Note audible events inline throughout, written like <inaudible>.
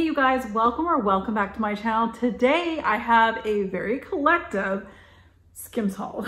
Hey you guys, welcome or welcome back to my channel. Today I have a very collective Skims <laughs> haul.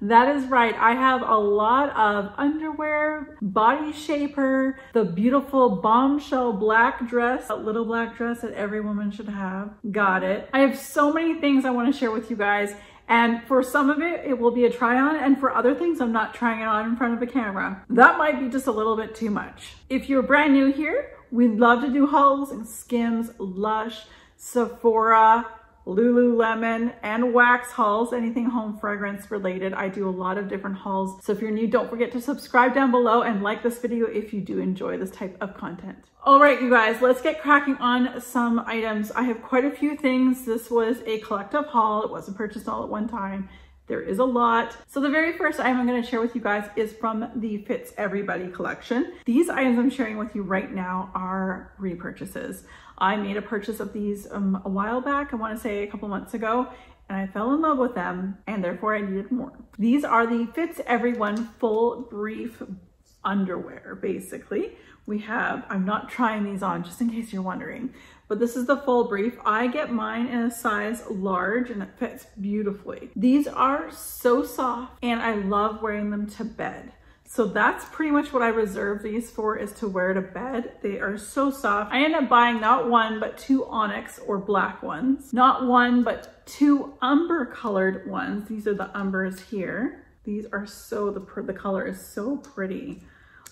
that is right, I have a lot of underwear, body shaper, the beautiful bombshell black dress, that little black dress that every woman should have. Got it. I have so many things I wanna share with you guys and for some of it, it will be a try on. And for other things, I'm not trying it on in front of a camera. That might be just a little bit too much. If you're brand new here, we'd love to do hauls in Skims, Lush, Sephora, Lululemon and wax hauls, anything home fragrance related. I do a lot of different hauls. So if you're new, don't forget to subscribe down below and like this video if you do enjoy this type of content. All right, you guys, let's get cracking on some items. I have quite a few things. This was a collective haul. It wasn't purchased all at one time. There is a lot. So the very first item I'm gonna share with you guys is from the Fits Everybody collection. These items I'm sharing with you right now are repurchases. I made a purchase of these um, a while back, I wanna say a couple months ago, and I fell in love with them and therefore I needed more. These are the Fits Everyone full brief underwear, basically. We have, I'm not trying these on just in case you're wondering, but this is the full brief. I get mine in a size large and it fits beautifully. These are so soft and I love wearing them to bed. So that's pretty much what I reserve these for is to wear to bed. They are so soft. I end up buying not one, but two onyx or black ones. Not one, but two umber colored ones. These are the umbers here. These are so, the, the color is so pretty.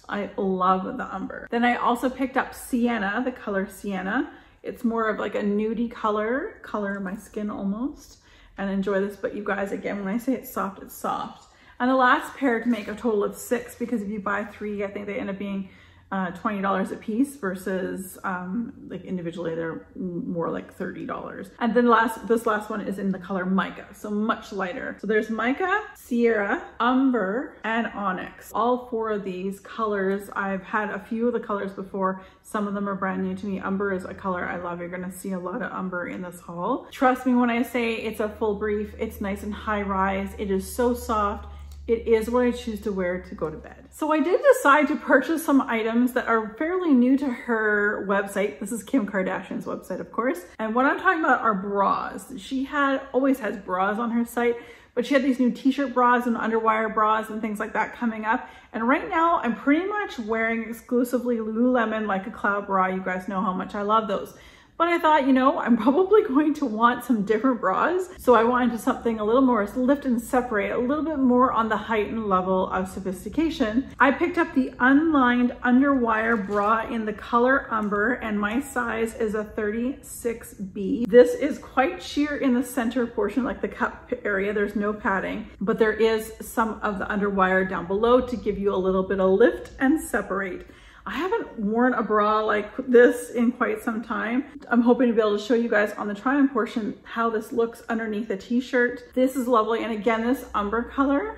I love the umber. Then I also picked up sienna, the color sienna. It's more of like a nudie color, color my skin almost, and enjoy this. But you guys, again, when I say it's soft, it's soft. And the last pair to make a total of six because if you buy three, I think they end up being uh, $20 a piece versus um, like individually they're more like $30. And then last, this last one is in the color mica, so much lighter. So there's mica, sienna, umber, and onyx. All four of these colors, I've had a few of the colors before. Some of them are brand new to me. Umber is a color I love. You're gonna see a lot of umber in this haul. Trust me when I say it's a full brief, it's nice and high rise. It is so soft it is what I choose to wear to go to bed. So I did decide to purchase some items that are fairly new to her website. This is Kim Kardashian's website, of course. And what I'm talking about are bras. She had always has bras on her site, but she had these new t-shirt bras and underwire bras and things like that coming up. And right now I'm pretty much wearing exclusively Lululemon like a cloud bra. You guys know how much I love those. But I thought, you know, I'm probably <laughs> going to want some different bras. So I wanted something a little more lift and separate, a little bit more on the heightened level of sophistication. I picked up the unlined underwire bra in the color umber and my size is a 36B. This is quite sheer in the center portion, like the cup area. There's no padding, but there is some of the underwire down below to give you a little bit of lift and separate. I haven't worn a bra like this in quite some time. I'm hoping to be able to show you guys on the try on portion how this looks underneath a t-shirt. This is lovely. And again, this umber color,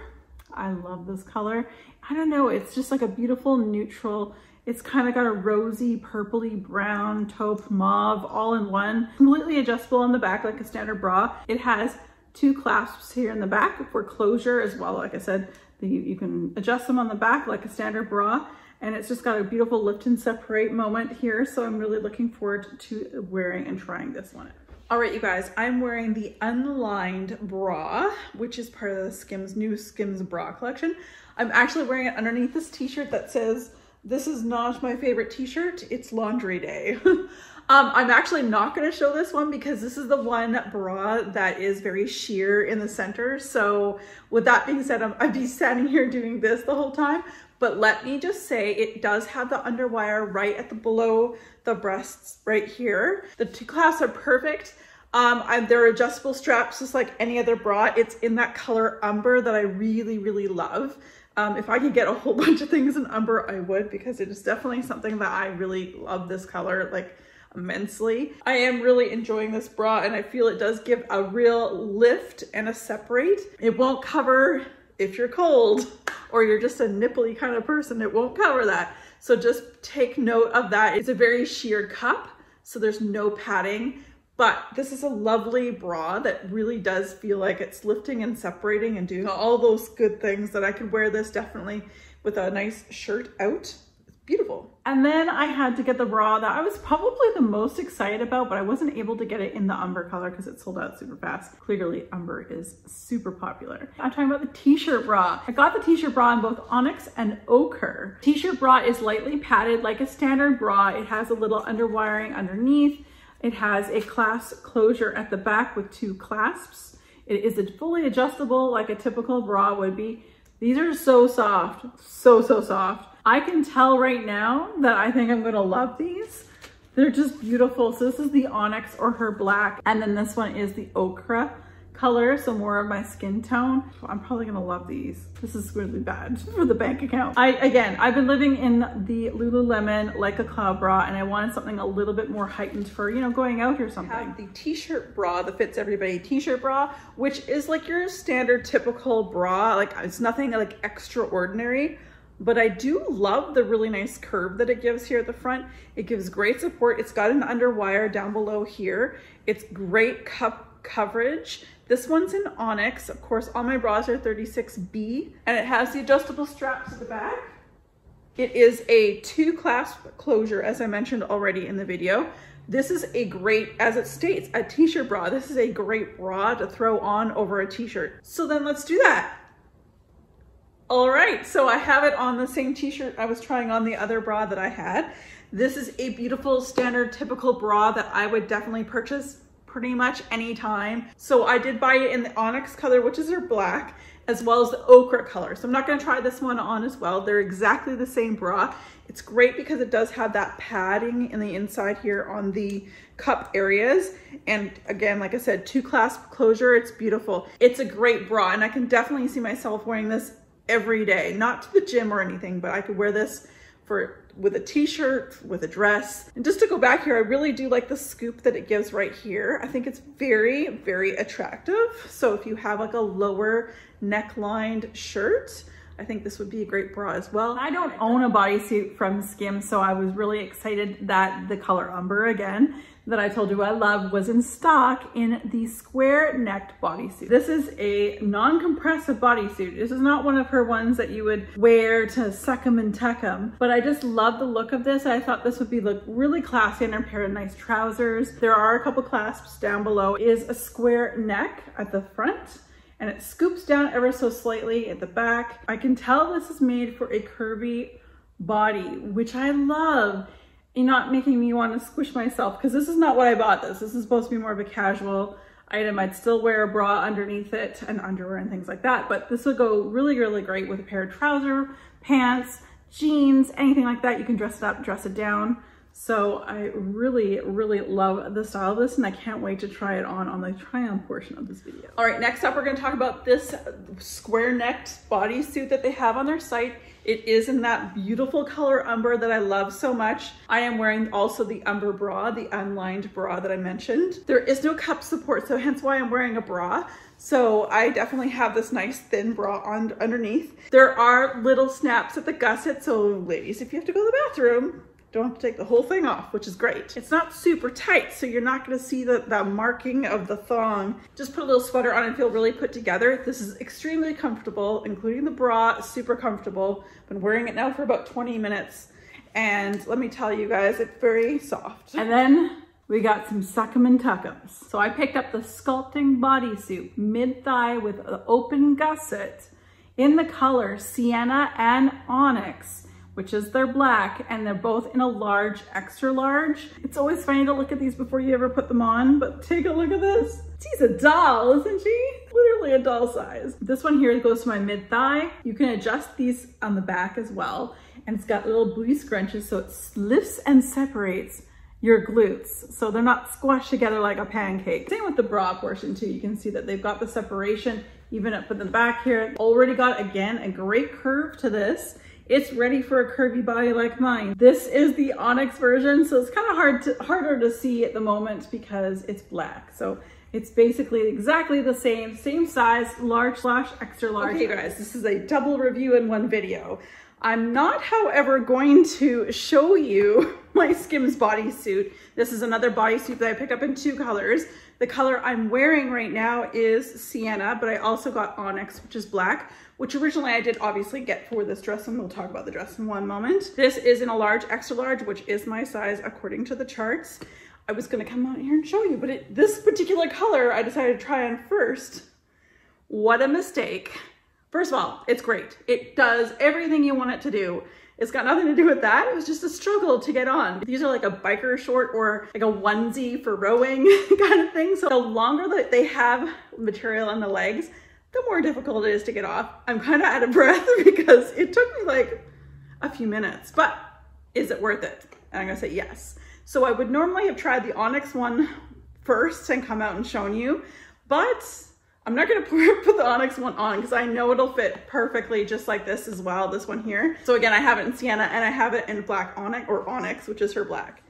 I love this color. I don't know, it's just like a beautiful neutral it's kind of got a rosy, purpley, brown, taupe, mauve, all in one. Completely adjustable on the back like a standard bra. It has two clasps here in the back for closure as well. Like I said, you can adjust them on the back like a standard bra and it's just got a beautiful lift and separate moment here. So I'm really looking forward to wearing and trying this one. All right, you guys, I'm wearing the unlined bra, which is part of the Skims new Skims bra collection. I'm actually wearing it underneath this t-shirt that says, this is not my favorite t-shirt, it's laundry day. <laughs> um, I'm actually not gonna show this one because this is the one bra that is very sheer in the center. So with that being said, i I'd be standing here doing this the whole time, but let me just say, it does have the underwire right at the below the breasts right here. The two clasps are perfect. Um, and they're adjustable straps just like any other bra. It's in that color umber that I really, really love. Um, if I could get a whole <laughs> bunch of things in umber, I would because it is definitely something that I really love this color like immensely. I am really enjoying this bra and I feel it does give a real lift and a separate. It won't cover if you're cold <laughs> or you're just a nipply kind of person, it won't cover that. So just take note of that. It's a very sheer cup, so there's no padding, but this is a lovely bra that really does feel like it's lifting and separating and doing all those good things that I could wear this definitely with a nice shirt out. Beautiful. And then I had to get the bra that I was probably the most excited about, but I wasn't able to get it in the umber color because it sold out super fast. Clearly umber is super popular. I'm talking about the t-shirt bra. I got the t-shirt bra in both onyx and ochre. T-shirt bra is lightly padded like a standard bra. It has a little underwiring underneath. It has a clasp closure at the back with two clasps. It is fully adjustable like a typical bra would be. These are so soft, so, so soft. I can tell right now that I think I'm gonna love these. They're just beautiful. So this is the onyx or her black. And then this one is the ochre color, so more of my skin tone. I'm probably gonna love these. This is really bad <laughs> for the bank account. I Again, I've been living in the Lululemon like a cloud bra and I wanted something a little bit more heightened for, you know, going out or something. Have the t-shirt bra, the Fits Everybody t-shirt bra, which is like your standard typical bra. Like it's nothing like extraordinary but I do love the really nice curve that it gives here at the front. It gives great support. It's got an underwire down below here. It's great cup coverage. This one's in Onyx. Of course, all my bras are 36B and it has the adjustable straps at the back. It is a two clasp closure, as I mentioned already in the video. This is a great, as it states, a t-shirt bra. This is a great bra to throw on over a t-shirt. So then let's do that. All right, so I have it on the same t-shirt I was trying on the other bra that I had. This is a beautiful standard typical bra that I would definitely purchase pretty much anytime. So I did buy it in the onyx color, which is her black, as well as the ochre color. So I'm not gonna try this one on as well. They're exactly the same bra. It's great because it does have that padding in the inside here on the cup areas. And again, like I said, two clasp closure, it's beautiful. It's a great bra and I can definitely see myself wearing this every day, not to the gym or anything, but I could wear this for with a t-shirt, with a dress. And just to go back here, I really do like the scoop that it gives right here. I think it's very, very attractive. So if you have like a lower necklined shirt, I think this would be a great bra as well. I don't own a bodysuit from Skims, so I was really excited that the color umber again that I told you I love was in stock in the square necked bodysuit. This is a non-compressive bodysuit. This is not one of her ones that you would wear to suck 'em and tuck 'em, but I just love the look of this. I thought this would be look really classy in a pair of nice trousers. There are a couple clasps down below. It is a square neck at the front and it scoops down ever so slightly at the back. I can tell this is made for a curvy body, which I love. Not making me want to squish myself because this is not what I bought this. This is supposed to be more of a casual item. I'd still wear a bra underneath it and underwear and things like that. But this would go really, really great with a pair of trouser, pants, jeans, anything like that. You can dress it up, dress it down. So I really, really love the style of this and I can't wait to try it on on the try on portion of this video. All right, next up, we're gonna talk about this square necked bodysuit that they have on their site. It is in that beautiful color umber that I love so much. I am wearing also the umber bra, the unlined bra that I mentioned. There is no cup support, so hence why I'm wearing a bra. So I definitely have this nice thin bra on underneath. There are little snaps at the gusset, so ladies, if you have to go to the bathroom, don't have to take the whole thing off, which is great. It's not super tight, so you're not gonna see the, the marking of the thong. Just put a little sweater on and feel really put together. This is extremely comfortable, including the bra, super comfortable. Been wearing it now for about 20 minutes. And let me tell you guys, it's very soft. And then we got some suck'em and tuck'ems. So I picked up the sculpting bodysuit, mid-thigh with an open gusset in the color sienna and onyx which is their black, and they're both in a large, extra large. It's always funny to look at these before you ever put them on, but take a look at this. She's a doll, isn't she? Literally a doll size. This one here goes to my mid thigh. You can adjust these on the back as well. And it's got little booty scrunches, so it lifts and separates your glutes. So they're not squashed together like a pancake. Same with the bra portion too. You can see that they've got the separation even up in the back here. Already got, again, a great curve to this. It's ready for a curvy body like mine. This is the Onyx version, so it's kind of hard to, harder to see at the moment because it's black. So it's basically exactly the same, same size, large slash extra large. Okay guys, this is a double review in one video. I'm not, however, going to show you <laughs> my Skims bodysuit. This is another bodysuit that I picked up in two colors. The color I'm wearing right now is Sienna, but I also got Onyx, which is black, which originally I did obviously get for this dress, and we'll talk about the dress in one moment. This is in a large, extra large, which is my size according to the charts. I was gonna come out here and show you, but it, this particular color I decided to try on first. What a mistake. First of all, it's great. It does everything you want it to do. It's got nothing to do with that. It was just a struggle to get on. These are like a biker short or like a onesie for rowing <laughs> kind of thing. So the longer that they have material on the legs, the more difficult it is to get off. I'm kind of out of breath <laughs> because it took me like a few minutes, but is it worth it? And I'm gonna say yes. So I would normally have tried the Onyx one first and come out and shown you, but I'm not gonna <laughs> put the Onyx one on because I know it'll fit perfectly just like this as well, this one here. So again, I have it in Sienna and I have it in black Onyx or Onyx, which is her black.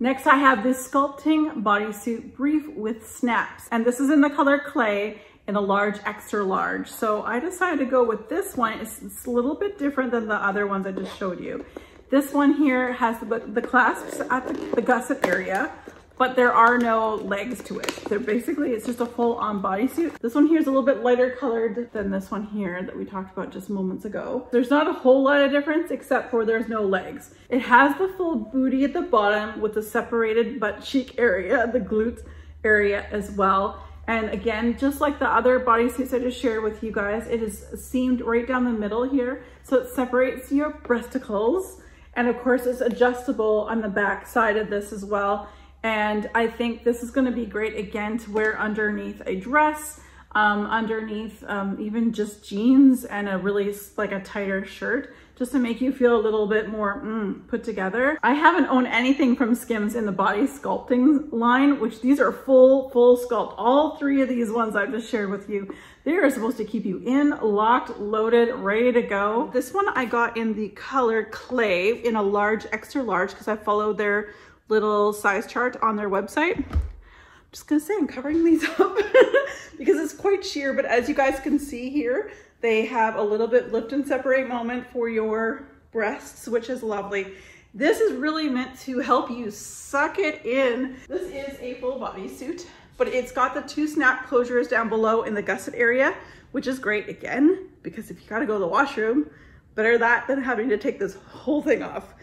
Next, I have this sculpting bodysuit brief with snaps. And this is in the color clay in a large, extra large. So I decided to go with this one. It's, it's a little bit different than the other ones I just showed you. This one here has the, the clasps at the, the gusset area but there are no legs to it. They're basically, it's just a full on bodysuit. This one here is a little bit lighter colored than this one here that we talked about just moments ago. There's not a whole lot of difference except for there's no legs. It has the full booty at the bottom with the separated butt cheek area, the glutes area as well. And again, just like the other bodysuits I just shared with you guys, it is seamed right down the middle here. So it separates your breasticles. And of course it's adjustable on the back side of this as well. And I think this is gonna be great again to wear underneath a dress, um, underneath um, even just jeans and a really like a tighter shirt just to make you feel a little bit more mm, put together. I haven't owned anything from Skims in the body sculpting line, which these are full, full sculpt. All three of these ones I've just shared with you, they are supposed to keep you in, locked, loaded, ready to go. This one I got in the color clay in a large, extra large, because I followed their little size chart on their website. I'm just gonna say I'm covering these <laughs> up <laughs> because it's quite sheer, but as you guys can see here, they have a little bit lift and separate moment for your breasts, which is lovely. This is really meant to help you suck it in. This is a full body suit, but it's got the two snap closures down below in the gusset area, which is great again, because if you gotta go to the washroom, better that than having to take this whole thing off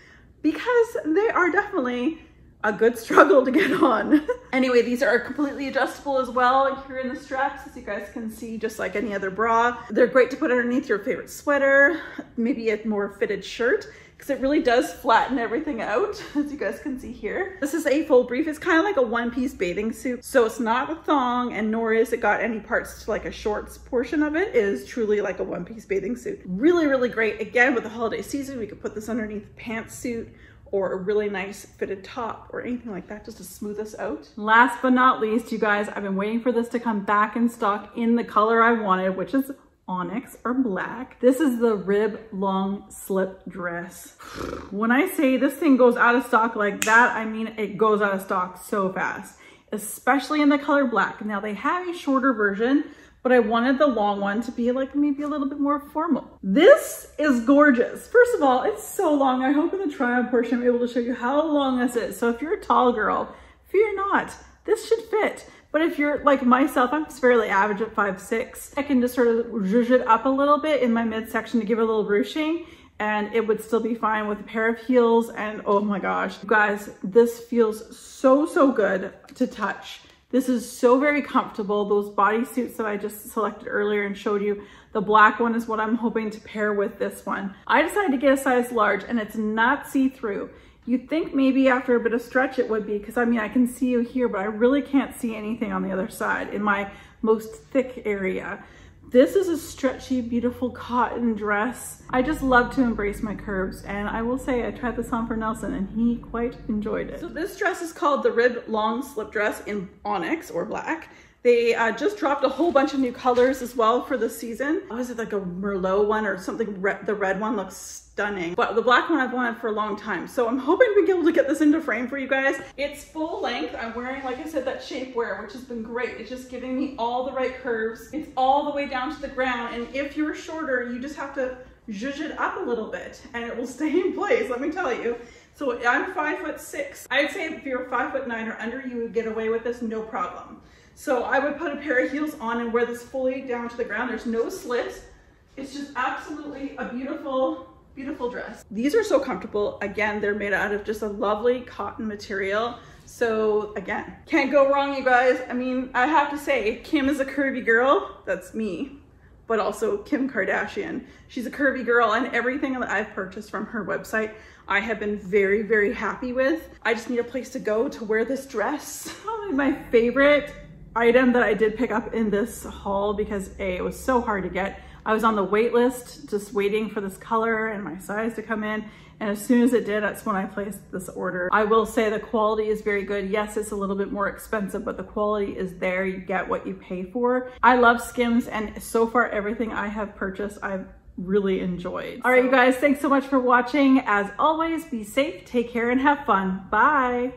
because they are definitely a good struggle to get on. <laughs> anyway, these are completely adjustable as well here in the straps, as you guys can see, just like any other bra. They're great to put underneath your favorite sweater, maybe a more fitted shirt, because it really does flatten everything out, <laughs> as you guys can see here. This is a full brief. It's kind of like a one-piece bathing suit. So it's not a thong, and nor is it got any parts to like a shorts portion of it. It is truly like a one-piece bathing suit. Really, really great. Again, with the holiday season, we could put this underneath pantsuit or a really nice fitted top or anything like that just to smooth us out. Last but not least, you guys, I've been waiting for this to come back in stock in the color I wanted, which is onyx or black. This is the rib long slip dress. <sighs> When I say this thing goes out of stock like that, I mean it goes out of stock so fast, especially in the color black. Now they have a shorter version, but I wanted the long one to be like maybe a little bit more formal. This is gorgeous. First of all, it's so long. I hope in the try on portion I'm able to show you how long this is. So if you're a tall girl, fear not, this should fit. But if you're like myself, I'm fairly average at five six. I can just sort of zhuzh it up a little bit in my midsection to give it a little ruching and it would still be fine with a pair of heels. And oh my gosh, guys, this feels so, so good to touch. This is so very comfortable. Those bodysuits that I just selected earlier and showed you, the black one is what I'm hoping to pair with this one. I decided to get a size large and it's not see-through. You'd think maybe after a bit of stretch it would be, because I mean, I can see you here, but I really can't see anything on the other side in my most thick area. This is a stretchy, beautiful cotton dress. I just love to embrace my curves and I will say I tried this on for Nelson and he quite enjoyed it. So this dress is called the Rib Long Slip Dress in Onyx or black. They uh, just dropped a whole bunch of new colors as well for the season. Was it like a Merlot one or something? Red, the red one looks stunning. But the black one I've wanted for a long time. So I'm hoping to be able to get this into frame for you guys. It's full length. I'm wearing, like I said, that shapewear, which has been great. It's just giving me all the right curves. It's all the way down to the ground. And if you're shorter, you just have to zhuzh it up a little bit and it will <laughs> stay in place, let me tell you. So I'm five foot six. I'd say if you're five foot nine or under, you would get away with this no problem. So I would put a pair of heels on and wear this fully down to the ground. There's no slit. It's just absolutely a beautiful, beautiful dress. These are so comfortable. Again, they're made out of just a lovely cotton material. So again, can't go wrong, you guys. I mean, I have to say, Kim is a curvy girl. That's me but also Kim Kardashian. She's a curvy girl and everything that I've purchased from her website, I have been very, very happy with. I just need a place to go to wear this dress. <laughs> My favorite item that I did pick up in this haul because A, it was so hard to get. I was on the wait list just waiting for this color and my size to come in. And as soon as it did, that's when I placed this order. I will say the quality is very good. Yes, it's a little bit more expensive, but the quality is there. You get what you pay for. I love Skims and so far everything I have purchased, I've really enjoyed. All right, you guys, thanks so much for watching. As always, be safe, take care, and have fun. Bye.